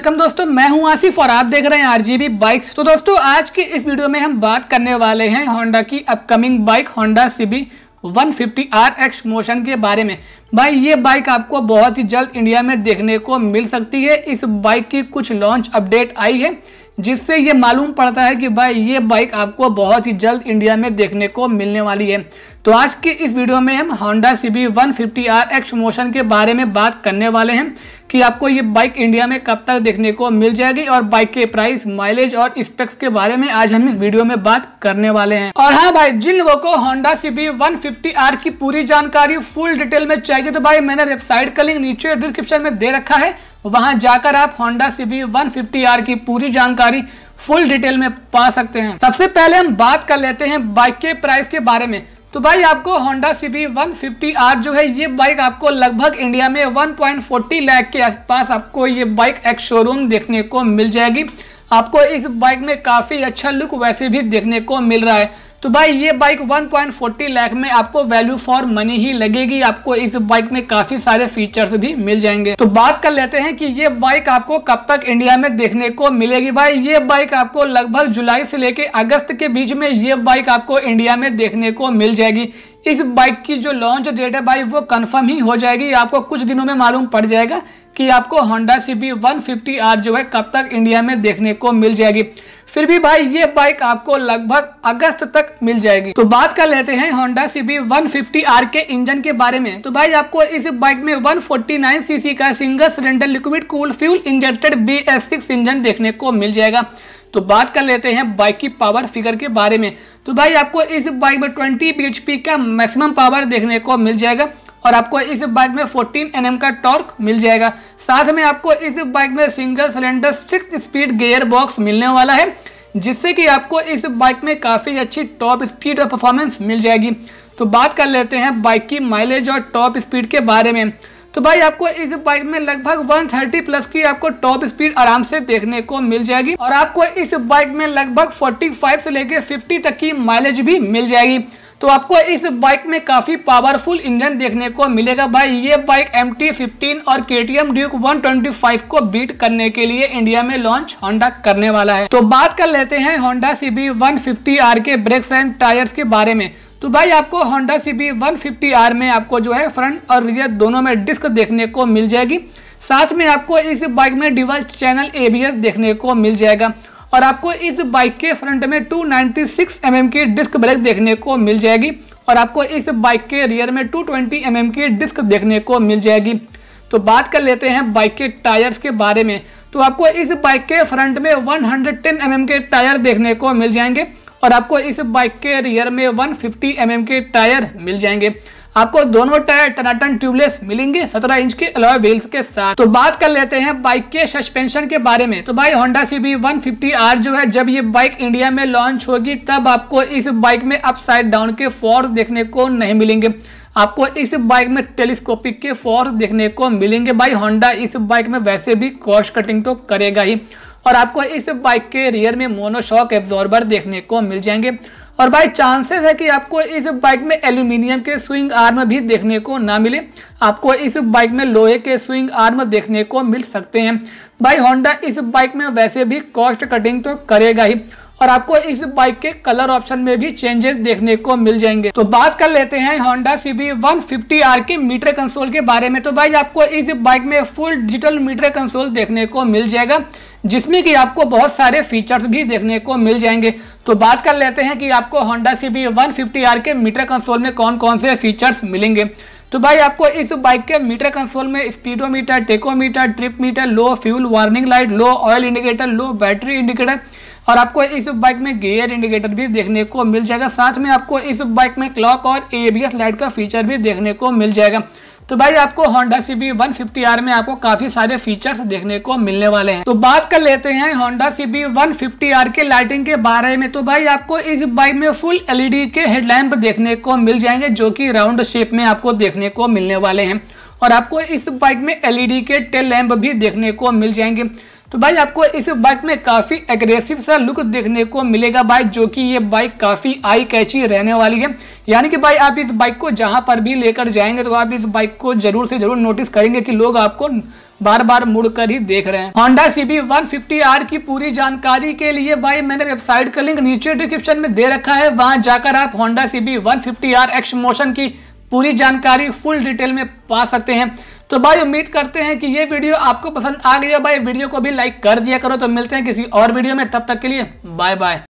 Welcome दोस्तों, मैं हूँ आसिफ और आप देख रहे हैं आरजीबी बाइक्स। तो दोस्तों, आज की इस वीडियो में हम बात करने वाले हैं होंडा की upcoming bike Honda CB 150 R Exmotion के बारे में। भाई, ये बाइक आपको बहुत ही जल्द इंडिया में देखने को मिल सकती है। इस बाइक की कुछ लॉन्च अपडेट आई है, जिससे ये मालूम पड़ता है कि भाई, ये बाइक आपको बहुत ही जल्द इंडिया में देखने को मिलने वाली है। तो आज के इस वीडियो में हम Honda C B one fifty R Exmotion के बारे में बात करने वाले हैं कि आपको ये बाइक इंडिया में कब तक देखने को मिल जाएगी और बाइक के प्राइस माइलेज और स्पेक्स के बारे में आज हम इस वीडियो में बात करने वाले हैं। और हाँ भाई, जिन लोगों को Honda C B one fifty R की पूरी जानकारी फुल डिटेल में चाहिए तो भाई मैंने वेबसाइट का लिंक नीचे डिस्क्रिप्शन में दे रखा है। वहाँ जाकर आप होंडा सीबी 150R की पूरी जानकारी फुल डिटेल में पा सकते हैं। सबसे पहले हम बात कर लेते हैं बाइक के प्राइस के बारे में। तो भाई आपको होंडा सीबी 150R जो है, ये बाइक आपको लगभग इंडिया में 1.40 लाख के आसपास आपको ये बाइक एक शोरूम देखने को मिल जाएगी। आपको इस बाइक में काफ़ी अच्छा लुक वैसे भी देखने को मिल रहा है। तो भाई ये बाइक 1.40 लाख में आपको वैल्यू फॉर मनी ही लगेगी। आपको इस बाइक में काफ़ी सारे फीचर्स भी मिल जाएँगे। तो बात कर लेते हैं कि ये बाइक आपको कब तक इंडिया में देखने को मिलेगी भाई। ये बाइक आपको लगभग जुलाई से लेके अगस्त के बीच में ये बाइक आपको इंडिया में देखने को मिल जाएगी। इस बाइक की जो लॉन्च डेट है भाई, वो कंफर्म ही हो जाएगी। आपको कुछ दिनों में मालूम पड़ जाएगा कि आपको होंडा सी बी वन जो है कब तक इंडिया में देखने को मिल जाएगी। फिर भी भाई, ये बाइक आपको लगभग अगस्त तक मिल जाएगी। तो बात कर लेते हैं होंडा सी बी वन के इंजन के बारे में। तो भाई, आपको इस बाइक में 149 सीसी का single cylinder liquid cool fuel injected B engine देखने को मिल जाएगा। तो बात कर लेते हैं बाइक की पावर फिगर के बारे में। तो भाई, आपको इस बाइक में 20 bhp का मैक्सिमम पावर देखने को मिल जाएगा। और आपको इस बाइक में 14 एनएम का टॉर्क मिल जाएगा। साथ में आपको इस बाइक में single cylinder six speed gear box मिलने वाला है, जिससे कि आपको इस बाइक में काफ़ी अच्छी टॉप स्पीड और परफॉर्मेंस मिल जाएगी। तो बात कर लेते हैं बाइक की माइलेज और टॉप स्पीड के बारे में। तो भाई, आपको इस बाइक में लगभग 130 प्लस की आपको टॉप स्पीड आराम से देखने को मिल जाएगी और आपको इस बाइक में लगभग 45 से लेकर 50 तक की माइलेज भी मिल जाएगी। तो आपको इस बाइक में काफ़ी पावरफुल इंजन देखने को मिलेगा भाई। ये बाइक एम टी फिफ्टीन और K T M Duke one twenty five को बीट करने के लिए इंडिया में लॉन्च होंडा करने वाला है। तो बात कर लेते हैं Honda C B one fifty R के ब्रेक्स एंड टायर्स के बारे में। तो भाई, आपको Honda C B one fifty R में आपको जो है फ्रंट और रियर दोनों में डिस्क देखने को मिल जाएगी। साथ में आपको इस बाइक में डिवाइस चैनल एबीएस देखने को मिल जाएगा। और आपको इस बाइक के फ्रंट में 296 नाइनटी mm की डिस्क ब्रेक देखने को मिल जाएगी और आपको इस बाइक के रियर में 220 mm की डिस्क देखने को मिल जाएगी। तो बात कर लेते हैं बाइक के टायर्स के बारे में। तो आपको इस बाइक के फ्रंट में 110 हंड्रेड mm के टायर देखने को मिल जाएँगे और आपको इस बाइक के रियर में 150 mm के टायर मिल जाएँगे। आपको दोनों टायर टनाटन ट्यूबलेस मिलेंगे 17 इंच के अलॉय व्हील्स के साथ। तो बात कर लेते हैं बाइक के सस्पेंशन के बारे में। तो भाई होंडा सी बी वन जो है, जब ये बाइक इंडिया में लॉन्च होगी, तब आपको इस बाइक में अपसाइड डाउन के फोर्स देखने को नहीं मिलेंगे। आपको इस बाइक में टेलीस्कोपिक के फोर्स देखने को मिलेंगे। भाई होंडा इस बाइक में वैसे भी कॉस्ट कटिंग तो करेगा ही। और आपको इस बाइक के रियर में मोनोशॉक एब्जॉर्बर देखने को मिल जाएँगे। और भाई चांसेस है कि आपको इस बाइक में एल्यूमिनियम के स्विंग आर्म भी देखने को ना मिले। आपको इस बाइक में लोहे के स्विंग आर्म देखने को मिल सकते हैं। भाई होंडा इस बाइक में वैसे भी कॉस्ट कटिंग तो करेगा ही। और आपको इस बाइक के कलर ऑप्शन में भी चेंजेस देखने को मिल जाएँगे। तो बात कर लेते हैं Honda C B one fifty R के मीटर कंसोल के बारे में। तो भाई आपको इस बाइक में फुल डिजिटल मीटर कंसोल देखने को मिल जाएगा। जिसमें कि आपको बहुत सारे फीचर्स भी देखने को मिल जाएँगे। तो बात कर लेते हैं कि आपको Honda C B one fifty R के मीटर कंसोल में कौन कौन से फीचर्स मिलेंगे। तो भाई, आपको इस बाइक के मीटर कंसोल में speedometer tachometer trip meter low fuel warning light low oil indicator low battery indicator और आपको इस बाइक में गियर इंडिकेटर भी देखने को मिल जाएगा। साथ में आपको इस बाइक में क्लॉक और एबीएस लाइट का फीचर भी देखने को मिल जाएगा। तो भाई आपको Honda C B one fifty R में आपको काफ़ी सारे फीचर्स देखने को मिलने वाले हैं। तो बात कर लेते हैं Honda C B one fifty R के लाइटिंग के बारे में। तो भाई आपको इस बाइक में फुल एलईडी के हेडलैम्प देखने को मिल जाएँगे, जो की राउंड शेप में आपको देखने को मिलने वाले हैं। और आपको इस बाइक में एलईडी के टेल लैंप भी देखने को मिल जाएँगे। तो भाई आपको इस बाइक में काफ़ी एग्रेसिव सा लुक देखने को मिलेगा बाइक जो कि ये बाइक काफ़ी आई कैची रहने वाली है। यानी कि भाई आप इस बाइक को जहाँ पर भी लेकर जाएँगे तो आप इस बाइक को ज़रूर से ज़रूर नोटिस करेंगे कि लोग आपको बार बार मुड़ कर ही देख रहे हैं। होंडा सीबी 150R की पूरी जानकारी के लिए भाई मैंने वेबसाइट का लिंक नीचे डिस्क्रिप्शन में दे रखा है। वहाँ जाकर आप Honda CB 150R x motion की पूरी जानकारी फुल डिटेल में पा सकते हैं। तो भाई उम्मीद करते हैं कि ये वीडियो आपको पसंद आ गया भाई वीडियो को भी लाइक कर दिया करो। तो मिलते हैं किसी और वीडियो में। तब तक के लिए बाय बाय